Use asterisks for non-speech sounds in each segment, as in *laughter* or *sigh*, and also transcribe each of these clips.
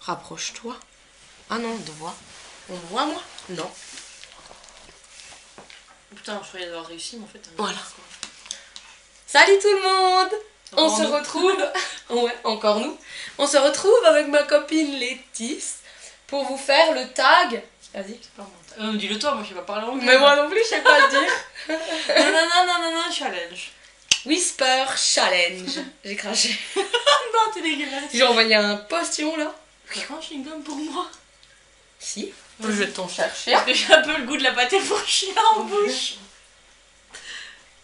Rapproche-toi. Ah non, on te voit. On me voit, moi Non. Putain, je croyais avoir réussi, mais en fait. Voilà. Salut tout le monde On Encore se nous. retrouve, *laughs* ouais, encore nous. On se retrouve avec ma copine Létis pour vous faire le tag. Vas-y. Euh, dis-le toi, moi je sais pas parler anglais. Mais moi non plus, je sais pas le dire. *laughs* non, non, non, non, non, non, challenge. Whisper Challenge. J'ai craché. *laughs* Non, t'es dégueulasse. J'ai envoyé un potion là. Un chewing-gum pour moi Si. Je Je vais t'en chercher. Parce que j'ai un peu le goût de la pâté pour chien en bouche.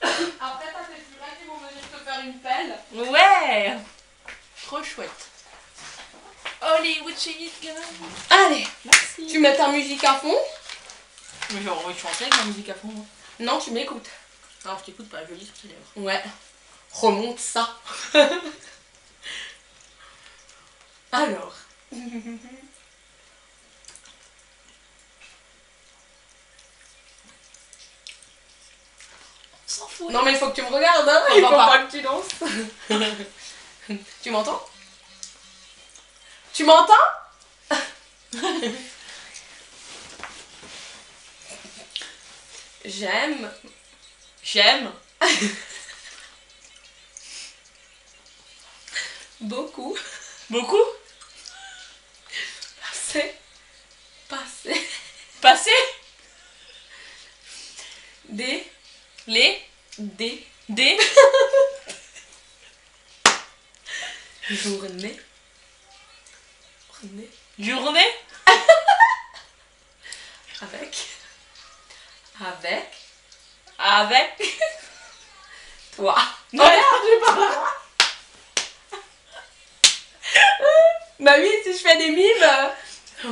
Après, t'as fait plus qui vont venir te faire une pelle. Ouais Trop chouette. Hollywood Shit Allez, Merci. tu mets ta musique à fond. Mais genre, ouais, je chantais avec ma musique à fond. moi. Non, tu m'écoutes. Alors, je t'écoute pas, je lis sur tes lèvres. Ouais. Remonte ça. *laughs* Alors. On s'en fout. Non mais il faut que tu me regardes, hein. Il faut pas. pas que tu danses. *laughs* tu m'entends? Tu m'entends? *laughs* J'aime. J'aime. *laughs* Beaucoup. Beaucoup? Les. Des. Des. Journées. Journées. Journées. Avec. Avec. Avec. Toi. Non, j'ai pas. Bah oui, si je fais des mimes. euh,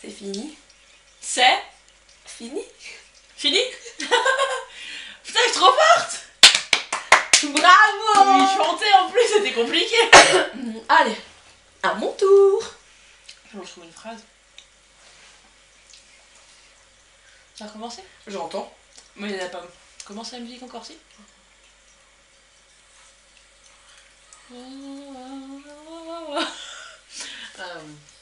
C'est fini. C'est. Fini. Fini *laughs* Putain, je suis trop forte Bravo Oui, chanter en plus, c'était compliqué *coughs* Allez, à mon tour. Je trouve une phrase. Ça a commencé? J'entends. Mais il n'a pas commencé la musique encore, si? *laughs*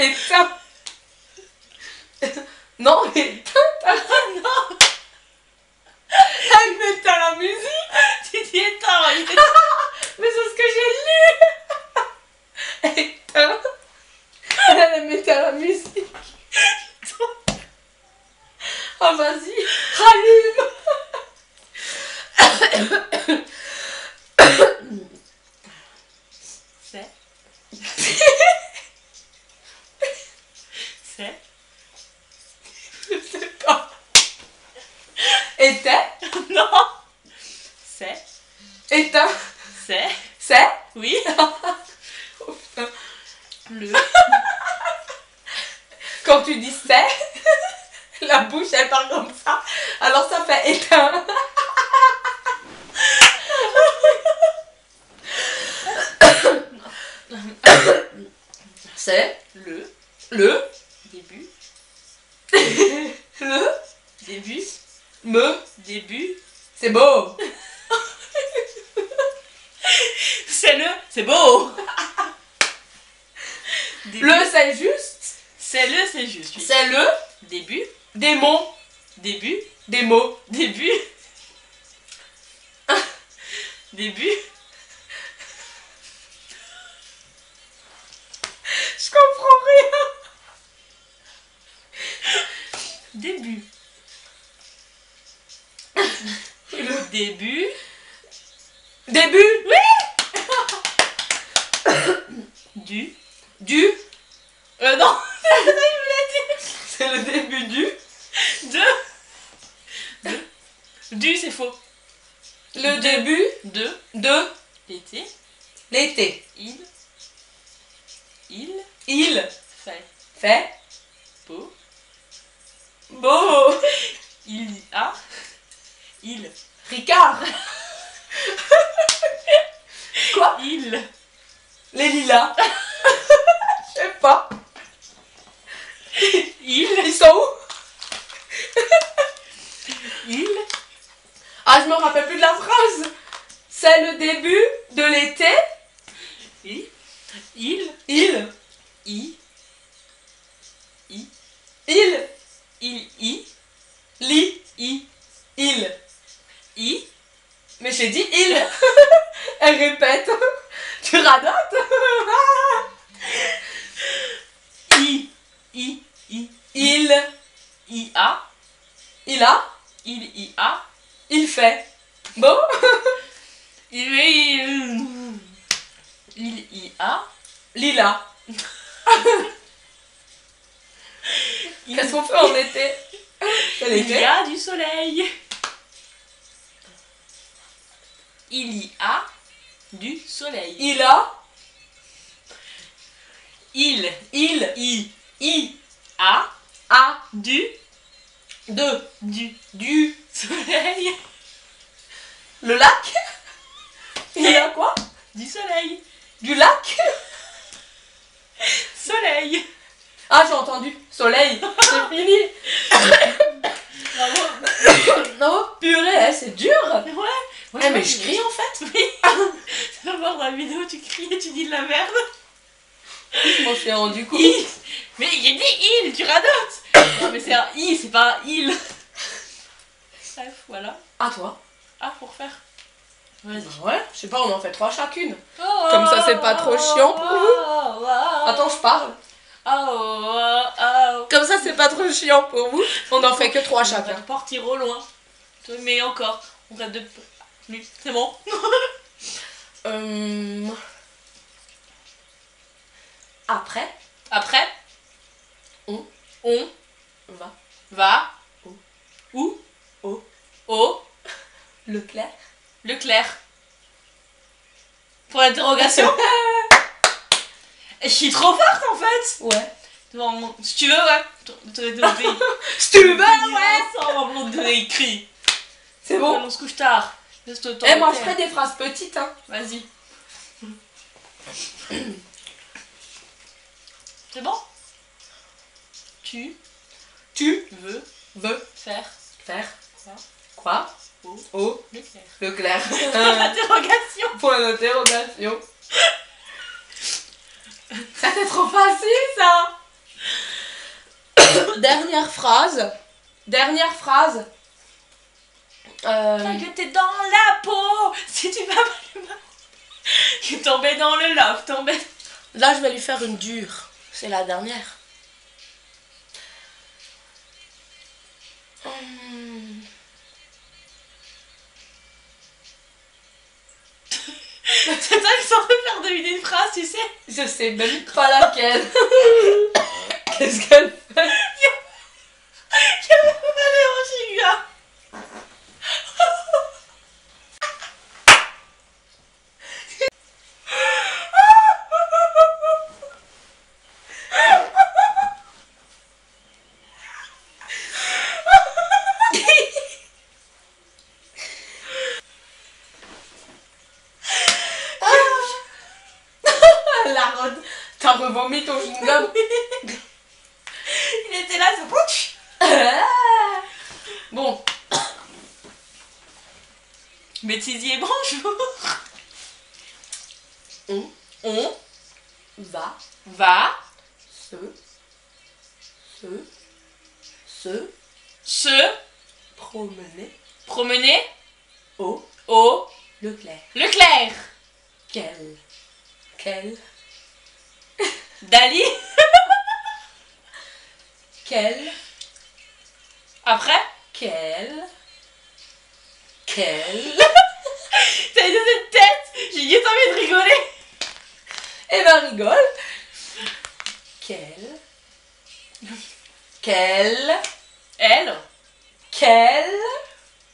Euh, Éteins. non, éteins. non Elle m'éteint la musique. Tu dis éteins Mais c'est ce que j'ai lu. Éteins. Elle m'éteint la musique. Oh vas-y, rallume. C'est C'est Je sais pas. Éteins. Non C'est Éteins. C'est C'est. Oui Oh, putain. Le Quand tu dis c'est, la bouche elle parle comme ça. Alors ça fait éteint. C'est Le le, Début le, Début me, Début c'est beau. C'est le C'est beau Début. Le c'est juste. C'est le, c'est juste. oui. C'est le, Début des mots, Début. Des mots. Début. *laughs* Début. Je comprends rien. Début. Le Début. Début, Du. Du, Euh non *laughs* c'est le début du, De. De. Du c'est faux. le De. début De. de L'été. l'été. Il. Il. Il. Fait. Fait. Beau. Beau. Il a. Il. Ricard. Quoi? Il. Les lilas. Je sais pas. Il Ils sont où? *laughs* Il Ah, je me rappelle plus de la phrase. C'est le début de l'été. Il. Il. Il. I. Il. Il. I. Li. I. Il. I. Mais j'ai dit il. *laughs* Elle répète. *laughs* Tu radotes I. I. I. Il. I. A. Il a. Il. I. A. Il fait. Bon *laughs* Il. Il. Il. I. A. Lila. *laughs* Qu'est-ce qu'on fait en été? Il y a du soleil. Il y a du soleil. Il a? Il Il. y I. a A. du De. du Du. soleil. Le lac Il a quoi? Du soleil. Du lac Soleil. Ah, j'ai entendu. Soleil. C'est fini. Bravo. Non, purée, eh, c'est dur. Ouais. Eh, mais je crie en fait. Oui. *laughs* Tu vas voir dans la vidéo, tu cries et tu dis de la merde. Je m'en suis rendu compte. I. Mais j'ai dit il, tu radotes. Non mais c'est un i, c'est pas un il. Bref, voilà. À toi. Ah, pour faire. Vas-y. Ouais, je sais pas, on en fait trois chacune. Comme ça, c'est pas trop chiant pour vous. Attends, je parle. Oh, oh, oh. Comme ça, c'est pas trop chiant pour vous. On en fait que trois On va chacun. te partir au loin. Mais encore, on rate de. C'est bon. *laughs* Euh... Après, Après, On. on va va Où où Au. Au Leclerc. Leclerc. Pour l'interrogation. *laughs* Je suis trop forte en fait. Ouais. Bon, si tu veux, ouais. *laughs* Si tu veux, ouais. On te écrit. C'est bon. On se couche tard. Eh, moi, je ferai des phrases petites, hein. Vas-y. *clears throat* C'est bon? Tu Tu veux veux faire faire quoi? quoi? Au Au Leclerc. Leclerc. *laughs* Interrogation. Point d'interrogation. Ça c'est trop facile ça *coughs* Dernière phrase. Dernière phrase. Euh, Que t'es dans la peau Si tu vas pas le mal. Tu es tombé dans le love, tombé. là je vais lui faire une dure. C'est la dernière. Hum, C'est toi qui s'en fait faire deviner une phrase, tu sais Je sais même pas laquelle. *laughs* Qu'est-ce qu'elle fait Allez, on y va. La rod. T'as Il était là, c'est. Ah. *laughs* Bon, Bêtisier, bonjour. on On va va se se se se promener promener au au Leclerc. Leclerc. Quel quel Dali. *laughs* quel? Après, quel? Quel? *laughs* T'as eu cette tête? J'ai juste envie de rigoler. *laughs* Eh ben rigole. Quel? Quel? Elle, quel?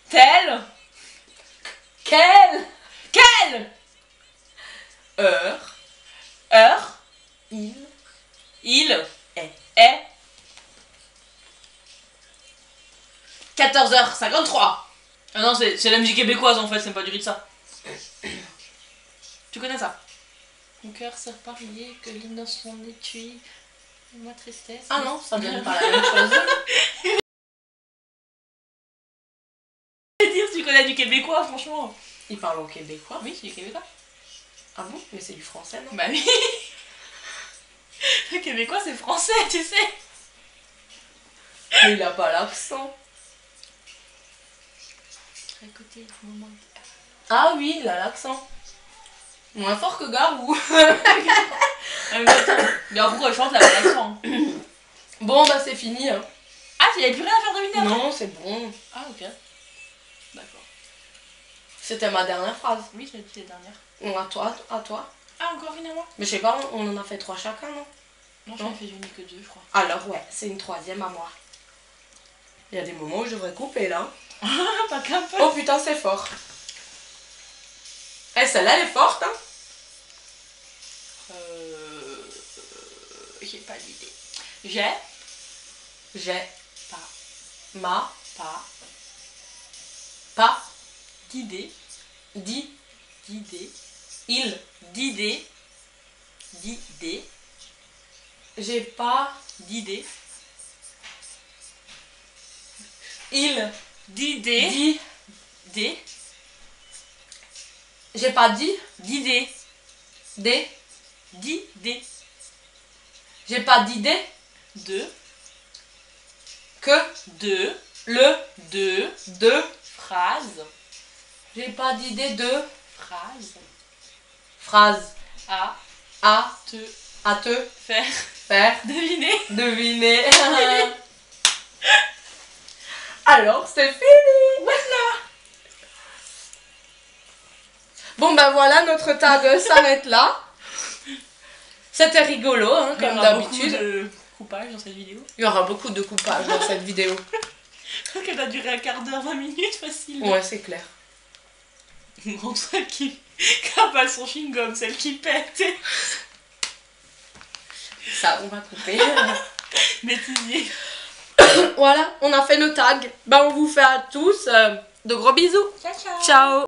Telle, quelle quelle heure. Heure il il est est 14h53. Ah non, c'est c'est la musique québécoise en fait, c'est pas du ça. Tu connais ça? Mon cœur s'est parier que l'innocent étui ma tristesse. Ah non, ça vient pas la même chose. *laughs* Je vais dire tu connais connais du québécois, franchement. Il parle au québécois? Oui, c'est du québécois. Ah bon? Mais c'est du français, non? Bah oui. *laughs* Le québécois, c'est français, tu sais. Mais il a pas l'accent. Moment. Ah oui, il a l'accent. Moins fort que Garou. *laughs* Ah, pourquoi je chante la pas l'accent bon, bah c'est fini. Hein. Ah, tu n'avais plus rien à faire deviner après Non, c'est bon. Ah, ok. D'accord. C'était ma dernière phrase. Oui, j'ai dit la dernière. Bon, à toi, à toi. Ah, encore une à moi? Mais je sais pas, on en a fait trois chacun, non? Non, j'en ai fait une que deux, je crois. Alors ouais, c'est une troisième à moi. Il y a des moments où je devrais couper là. *laughs* Pas qu'un peu. Oh putain, c'est fort. Eh, celle-là, elle est forte, hein Euh. J'ai pas d'idée. J'ai J'ai pas, ma, pas pas, d'idée, dit, d'idée, il. d'idée, d'idée, J'ai pas, d'idée, il, d'idée, dit. d'idée, J'ai pas dit, d'idée, des. d'idée, J'ai pas d'idée de, que de, le, de, de. phrase, J'ai pas d'idée de phrase, phrase. À à, te à te faire faire deviner. deviner. *laughs* Alors, c'est fini Voilà. Bon ben voilà, notre tag *laughs* s'arrête là. C'était rigolo, hein, Il y comme aura beaucoup d'habitude. de coupage dans cette vidéo. Il y aura beaucoup de coupage dans cette vidéo. Donc elle a duré un quart d'heure, 20 minutes facile. Ouais, c'est clair. Grande celle qui qui son chewing-gum, celle qui pète. Ça, on va couper. *laughs* Bêtisier. voilà, on a fait nos tags. Ben on vous fait à tous euh, de gros bisous. Ciao ciao. Ciao